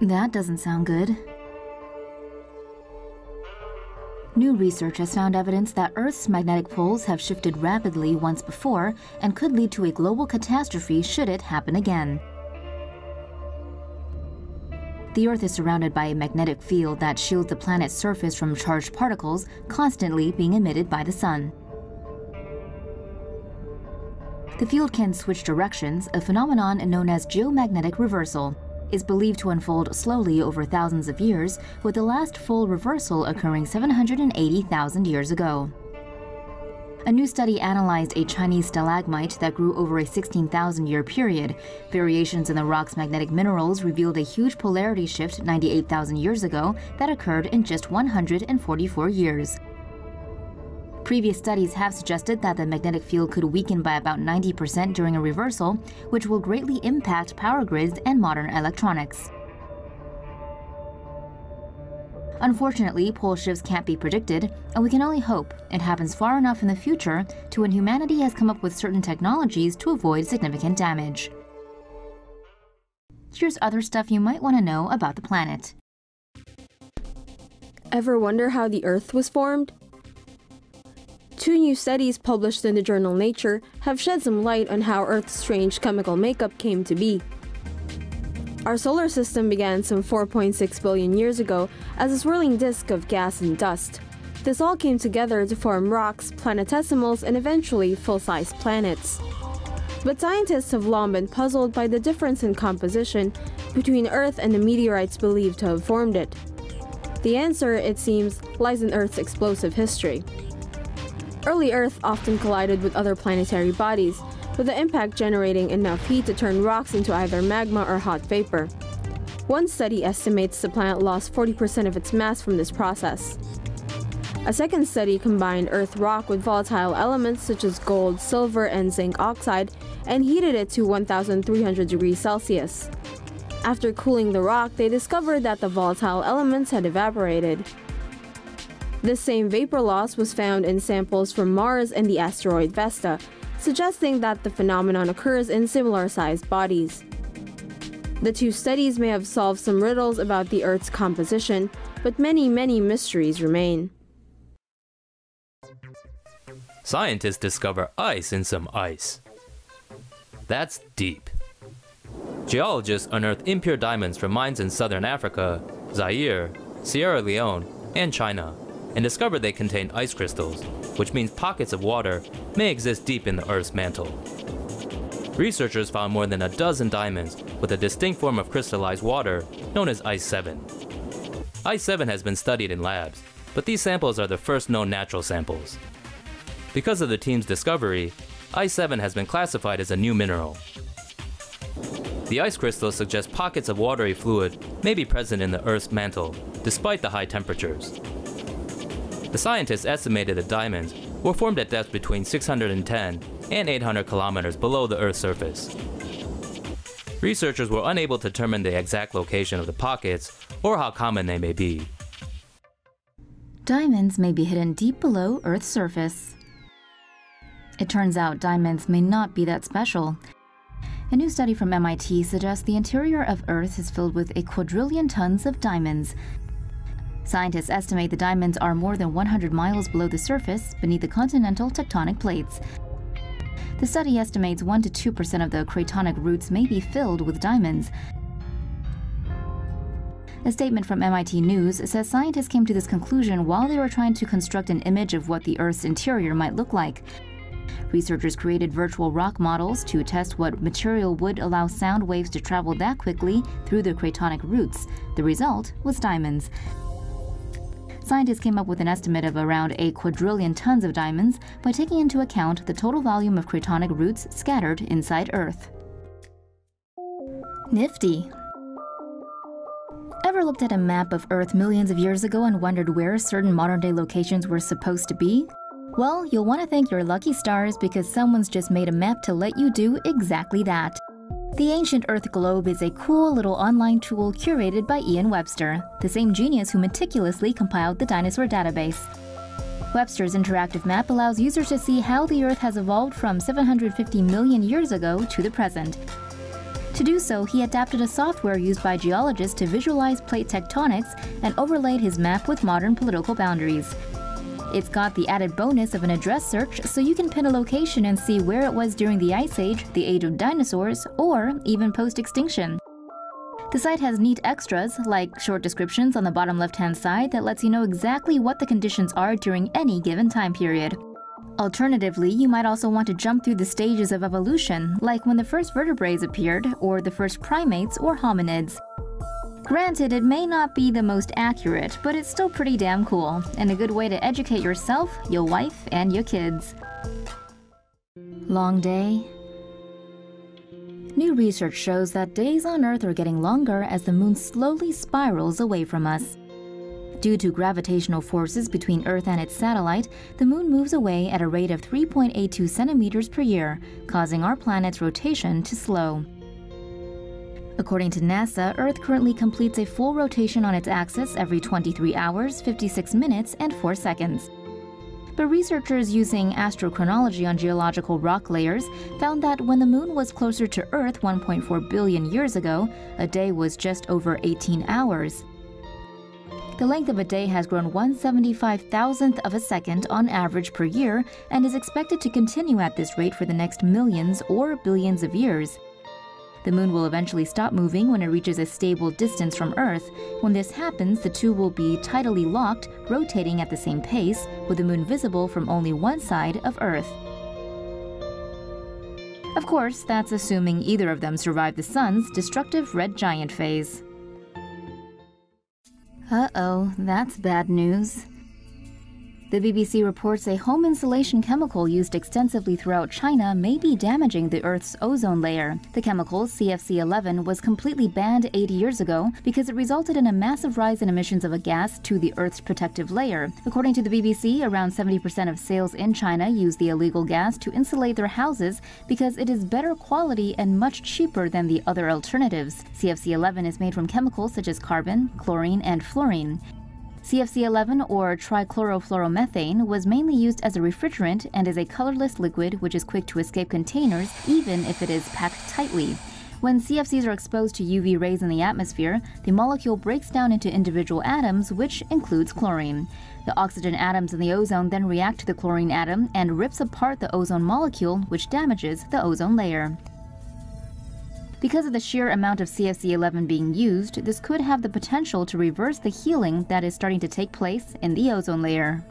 That doesn't sound good. New research has found evidence that Earth's magnetic poles have shifted rapidly once before and could lead to a global catastrophe should it happen again. The Earth is surrounded by a magnetic field that shields the planet's surface from charged particles constantly being emitted by the Sun. The field can switch directions, a phenomenon known as geomagnetic reversal is believed to unfold slowly over thousands of years, with the last full reversal occurring 780,000 years ago. A new study analyzed a Chinese stalagmite that grew over a 16,000 year period. Variations in the rock's magnetic minerals revealed a huge polarity shift 98,000 years ago that occurred in just 144 years. Previous studies have suggested that the magnetic field could weaken by about 90% during a reversal, which will greatly impact power grids and modern electronics. Unfortunately, pole shifts can't be predicted, and we can only hope it happens far enough in the future to when humanity has come up with certain technologies to avoid significant damage. Here's other stuff you might want to know about the planet. Ever wonder how the Earth was formed? Two new studies published in the journal Nature have shed some light on how Earth's strange chemical makeup came to be. Our solar system began some 4.6 billion years ago as a swirling disk of gas and dust. This all came together to form rocks, planetesimals, and eventually full-sized planets. But scientists have long been puzzled by the difference in composition between Earth and the meteorites believed to have formed it. The answer, it seems, lies in Earth's explosive history. Early Earth often collided with other planetary bodies, with the impact generating enough heat to turn rocks into either magma or hot vapor. One study estimates the planet lost 40% of its mass from this process. A second study combined Earth rock with volatile elements such as gold, silver, and zinc oxide and heated it to 1300 degrees Celsius. After cooling the rock, they discovered that the volatile elements had evaporated. This same vapor loss was found in samples from Mars and the asteroid Vesta, suggesting that the phenomenon occurs in similar sized bodies. The two studies may have solved some riddles about the Earth's composition, but many, many mysteries remain. Scientists discover ice in some ice. That's deep. Geologists unearth impure diamonds from mines in southern Africa, Zaire, Sierra Leone, and China and discovered they contain ice crystals, which means pockets of water may exist deep in the Earth's mantle. Researchers found more than a dozen diamonds with a distinct form of crystallized water known as Ice 7. Ice 7 has been studied in labs, but these samples are the first known natural samples. Because of the team's discovery, Ice 7 has been classified as a new mineral. The ice crystals suggest pockets of watery fluid may be present in the Earth's mantle, despite the high temperatures. The scientists estimated the diamonds were formed at depths between 610 and 800 kilometers below the Earth's surface. Researchers were unable to determine the exact location of the pockets or how common they may be. Diamonds may be hidden deep below Earth's surface. It turns out diamonds may not be that special. A new study from MIT suggests the interior of Earth is filled with a quadrillion tons of diamonds, Scientists estimate the diamonds are more than 100 miles below the surface beneath the continental tectonic plates. The study estimates 1 to 2% of the cratonic roots may be filled with diamonds. A statement from MIT News says scientists came to this conclusion while they were trying to construct an image of what the Earth's interior might look like. Researchers created virtual rock models to test what material would allow sound waves to travel that quickly through the cratonic roots. The result was diamonds. Scientists came up with an estimate of around a quadrillion tons of diamonds by taking into account the total volume of cratonic roots scattered inside Earth. Nifty. Ever looked at a map of Earth millions of years ago and wondered where certain modern day locations were supposed to be? Well, you'll want to thank your lucky stars because someone's just made a map to let you do exactly that. The Ancient Earth Globe is a cool little online tool curated by Ian Webster, the same genius who meticulously compiled the dinosaur database. Webster's interactive map allows users to see how the Earth has evolved from 750 million years ago to the present. To do so, he adapted a software used by geologists to visualize plate tectonics and overlaid his map with modern political boundaries. It's got the added bonus of an address search, so you can pin a location and see where it was during the Ice Age, the age of dinosaurs, or even post extinction. The site has neat extras, like short descriptions on the bottom left hand side that lets you know exactly what the conditions are during any given time period. Alternatively, you might also want to jump through the stages of evolution, like when the first vertebrates appeared, or the first primates or hominids. Granted, it may not be the most accurate, but it's still pretty damn cool, and a good way to educate yourself, your wife, and your kids. Long day, New research shows that days on Earth are getting longer as the moon slowly spirals away from us. Due to gravitational forces between Earth and its satellite, the moon moves away at a rate of 3.82 centimeters per year, causing our planet's rotation to slow. According to NASA, Earth currently completes a full rotation on its axis every 23 hours, 56 minutes, and 4 seconds. But researchers using astrochronology on geological rock layers found that when the moon was closer to Earth 1.4 billion years ago, a day was just over 18 hours. The length of a day has grown 175,000th of a second on average per year and is expected to continue at this rate for the next millions or billions of years. The moon will eventually stop moving when it reaches a stable distance from Earth. When this happens, the two will be tidally locked, rotating at the same pace, with the moon visible from only one side of Earth. Of course, that's assuming either of them survive the sun's destructive red giant phase. Uh-oh, that's bad news. The BBC reports a home insulation chemical used extensively throughout China may be damaging the Earth's ozone layer. The chemical, CFC11, was completely banned 80 years ago because it resulted in a massive rise in emissions of a gas to the Earth's protective layer. According to the BBC, around 70% of sales in China use the illegal gas to insulate their houses because it is better quality and much cheaper than the other alternatives. CFC11 is made from chemicals such as carbon, chlorine, and fluorine. CFC11 or trichlorofluoromethane was mainly used as a refrigerant and is a colorless liquid which is quick to escape containers even if it is packed tightly. When CFCs are exposed to UV rays in the atmosphere, the molecule breaks down into individual atoms, which includes chlorine. The oxygen atoms in the ozone then react to the chlorine atom and rips apart the ozone molecule, which damages the ozone layer. Because of the sheer amount of CFC11 being used, this could have the potential to reverse the healing that is starting to take place in the ozone layer.